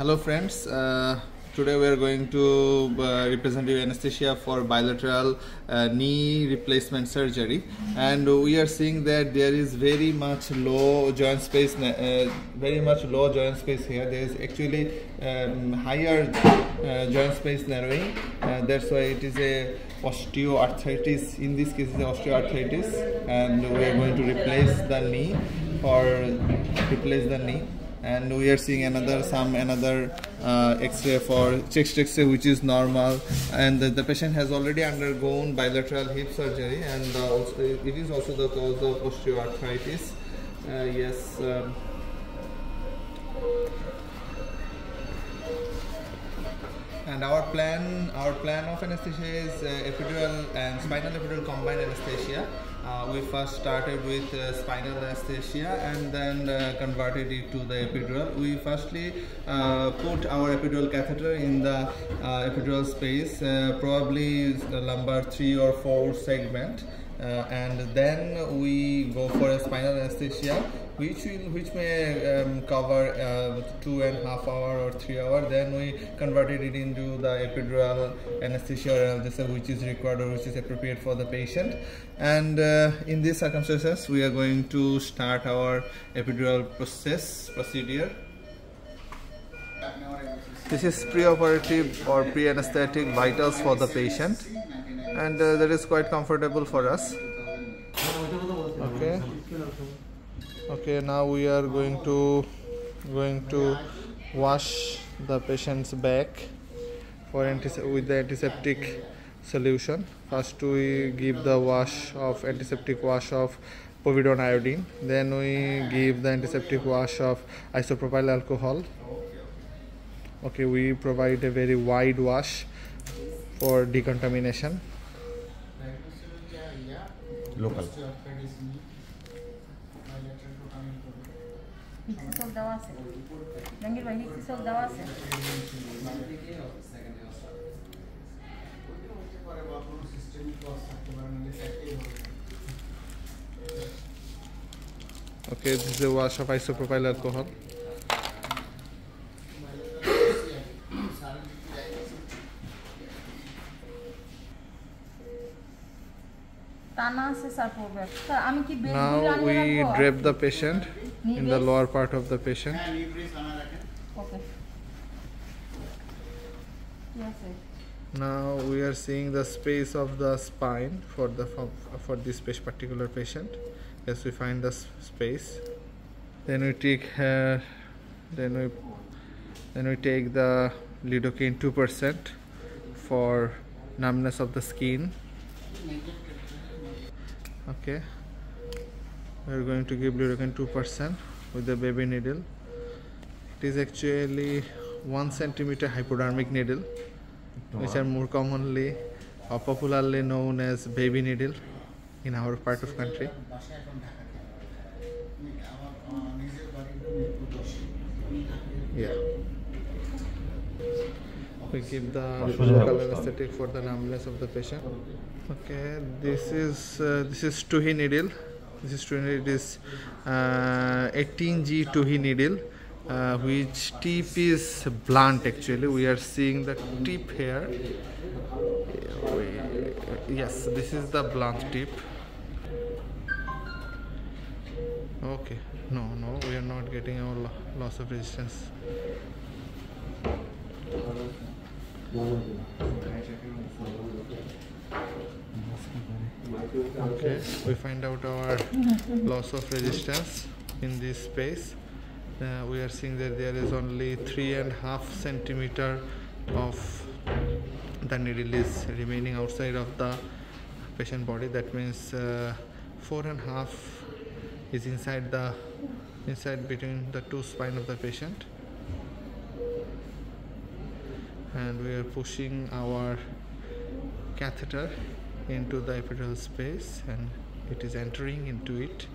Hello friends, uh, today we are going to uh, representative anesthesia for bilateral uh, knee replacement surgery. And we are seeing that there is very much low joint space, uh, very much low joint space here. There is actually um, higher uh, joint space narrowing. Uh, that's why it is a osteoarthritis, in this case is osteoarthritis. And we are going to replace the knee or replace the knee and we are seeing another some another uh, x-ray for chest x-ray which is normal. And the, the, patient has already undergone bilateral hip surgery and uh, also, it is also the cause of osteoarthritis. Uh, yes um, and our plan our plan of anesthesia is uh, epidural and spinal epidural combined anesthesia uh, we first started with uh, spinal anesthesia and then uh, converted it to the epidural. We firstly uh, put our epidural catheter in the uh, epidural space, probably lumbar 3 or 4 segment. And then we go for a spinal anesthesia which will which may um, cover uh, two and a half hour or three hour. Then we converted it into the epidural anesthesia or analgesia which is required or which is appropriate for the patient. And uh, in these circumstances we are going to start our epidural process procedure. This is pre-operative or pre-anesthetic vitals for the patient and uh, that is quite comfortable for us. Okay. Okay now we are going to going to wash the patient's back for with the antiseptic solution. First we give the wash of antiseptic wash of povidone iodine then we give the antiseptic wash of isopropyl alcohol. Okay we provide a very wide wash for decontamination Okay, this is a wash of isopropyl alcohol. Now we drape the patient in the lower part of the patient. Okay Now we are seeing the space of the spine for the for, for this particular patient. Yes, we find the space. Then we take uh, then we then we take the lidocaine two percent for numbness of the skin okay. We're going to give lidocaine 2% with the baby needle. It is actually one centimeter hypodermic needle which are more commonly or popularly known as baby needle in our part of country. Yeah. We give the local anesthetic for the numbness of the patient okay this is uh, this is Tuohy needle. This is Tuohy it is uh, 18g Tuohy needle uh, which tip is blunt actually. We are seeing the tip here. Yes this is the blunt tip. Okay no no we are not getting our lo loss of resistance okay we find out our loss of resistance in this space. Uh, we are seeing that there is only three and a half centimeter of the needle is remaining outside of the patient body. That means uh, four and a half is inside the inside between the two spine of the patient. And we are pushing our catheter into the epidural space and it is entering into it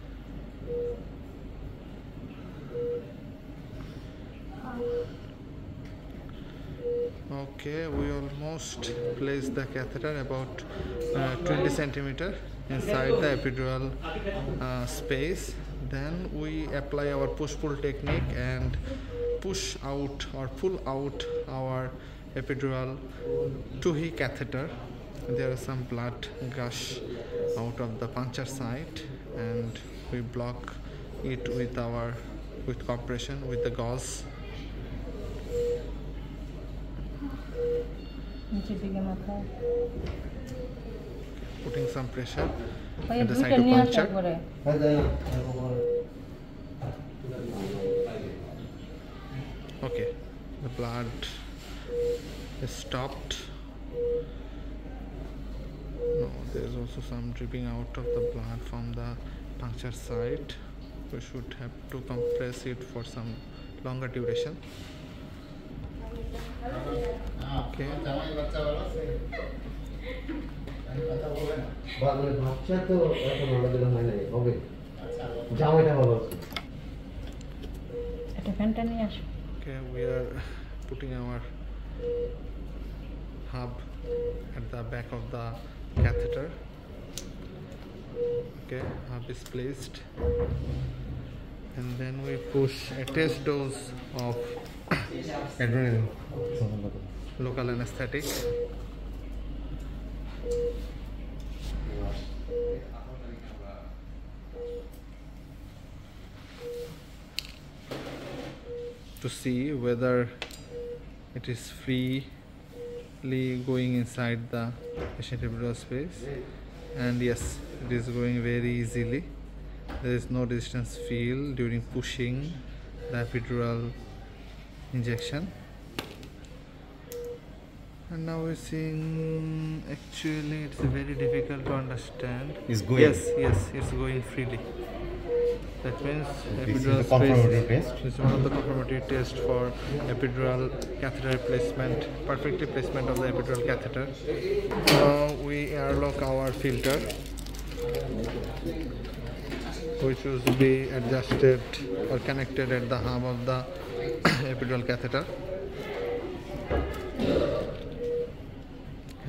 okay we almost place the catheter about uh, 20 centimeter inside the epidural uh, space then we apply our push pull technique and push out or pull out our epidural Tuohy catheter there is some blood gush out of the puncture site and we block it with our with compression with the gauze. Putting some pressure at the side of puncture. okay. The blood is stopped no there is also some dripping out of the blood from the puncture site we should have to compress it for some longer duration okay বাচ্চা তো এখন আমাদের হয় নাই হবে জামাইটা ভালো আছে একটা ফ্যানটা নিয়ে আসো okay we are putting our hub at the back of the catheter. Okay hub is placed. And then we push a test dose of adrenaline. Local anesthetic. To see whether it is free going inside the patient epidural space. And yes it is going very easily. There is no resistance feel during pushing the epidural injection. And now we're seeing actually it's very difficult to understand. It's going. yes yes it's going freely that means This is epidural the confirmatory space. test. is one of the confirmatory tests for epidural catheter placement perfect placement of the epidural catheter. Now we airlock our filter which will be adjusted or connected at the hub of the epidural catheter.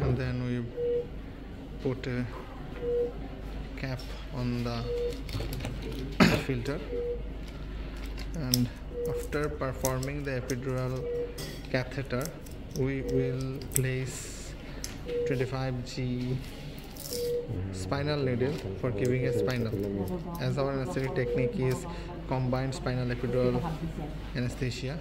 And then we put a cap on the filter. And after performing the epidural catheter we will place 25g spinal needle for giving a spinal. As our necessary technique is combined spinal epidural anesthesia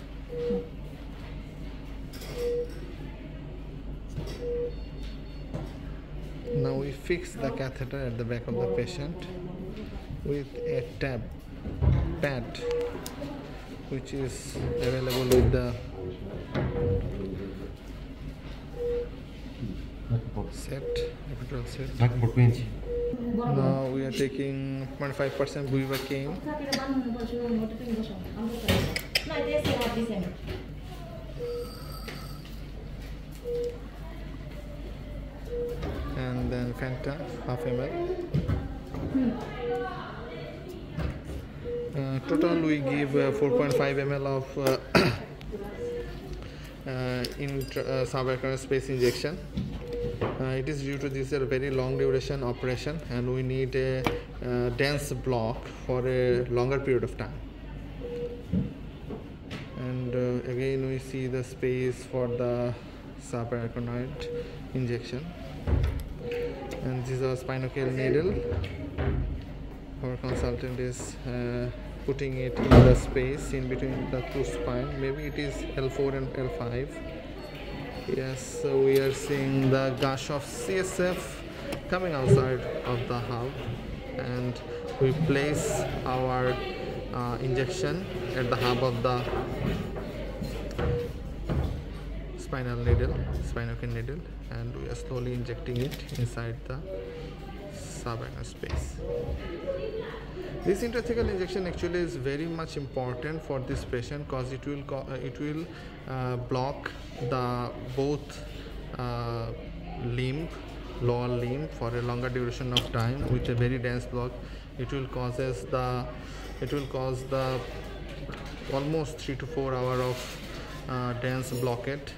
Now we fix the catheter at the back of the patient with a tab pad which is available with the set epidural set. Now we are taking 0.5% bupivacaine. And then Fanta half ml. Uh, total we give uh, 4.5 ml of uh, uh, uh, subarachnoid space injection. Uh, it is due to this a very long duration operation and we need a uh, dense block for a longer period of time. And uh, again we see the space for the subarachnoid injection and this is our Spinocan needle. Our consultant is uh, putting it in the space in between the two spine. Maybe it is L4 and L5 yes so we are seeing the gush of CSF coming outside of the hub and we place our uh, injection at the hub of the spinal needle, Spinocan needle, and we are slowly injecting it inside the subarachnoid space. This intrathecal injection actually is very much important for this patient because it will uh, it will uh, block the both uh, limb, lower limb for a longer duration of time with a very dense block. It will causes the it will cause the almost three to four hour of uh, dense blockade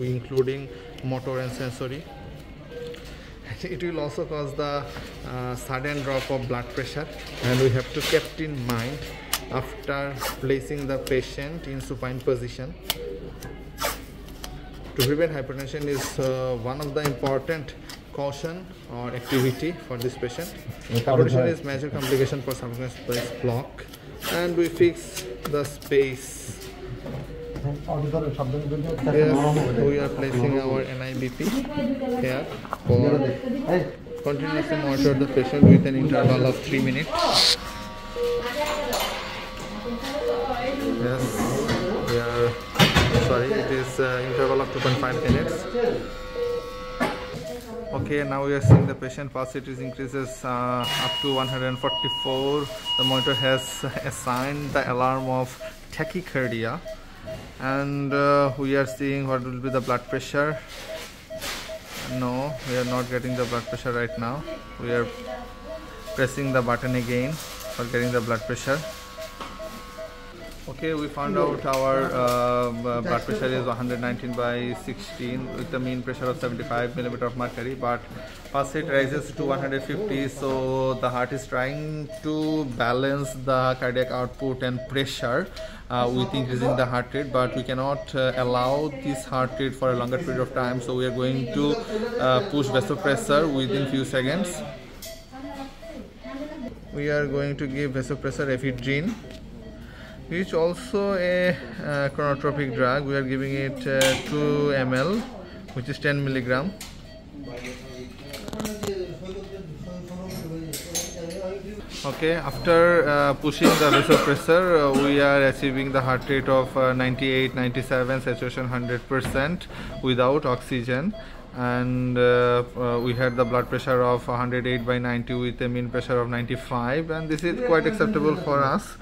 including motor and sensory. It will also cause the uh, sudden drop of blood pressure and we have to kept in mind after placing the patient in supine position. To prevent hypertension is uh, one of the important caution or activity for this patient. Hypertension is major complication for circumference block and we fix the space yes we are placing our nibp here for continuously monitor the patient with an interval of 3 minutes. Yes we are sorry it is uh, interval of 2.5 minutes. Okay now we are seeing the patient is increases uh, up to 144 the monitor has assigned the alarm of tachycardia and uh, we are seeing what will be the blood pressure. No we are not getting the blood pressure right now. We are pressing the button again for getting the blood pressure okay we found out our uh, blood pressure is 119 by 16 with the mean pressure of 75 millimeter of mercury but pulse rate rises to 150 so the heart is trying to balance the cardiac output and pressure uh, with increasing the heart rate but we cannot uh, allow this heart rate for a longer period of time so we are going to uh, push vasopressor within few seconds. We are going to give vasopressor ephedrine which also a uh, chronotropic drug. We are giving it uh, 2 ml which is 10 milligram. Okay after uh, pushing the vasopressor uh, we are achieving the heart rate of uh, 98 97 saturation 100 percent without oxygen. And uh, uh, we had the blood pressure of 108 by 90 with a mean pressure of 95 and this is quite acceptable for us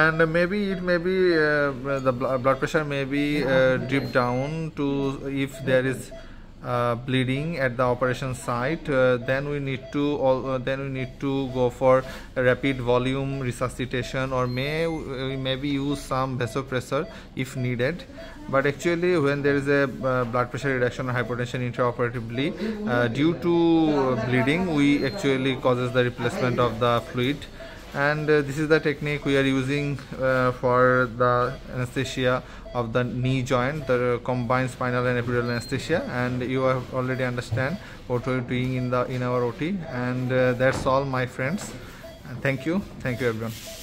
and maybe it may be uh, the blood pressure may be uh, drip down to if there is uh, bleeding at the operation site uh, then we need to uh, then we need to go for rapid volume resuscitation or may we maybe use some vasopressor if needed. But actually when there is a uh, blood pressure reduction or hypertension intraoperatively uh, due to bleeding we actually causes the replacement of the fluid and uh, this is the technique we are using uh, for the anesthesia of the knee joint the combined spinal and epidural anesthesia. And you have already understand what we're doing in the in our ot and uh, that's all my friends. Thank you. Thank you everyone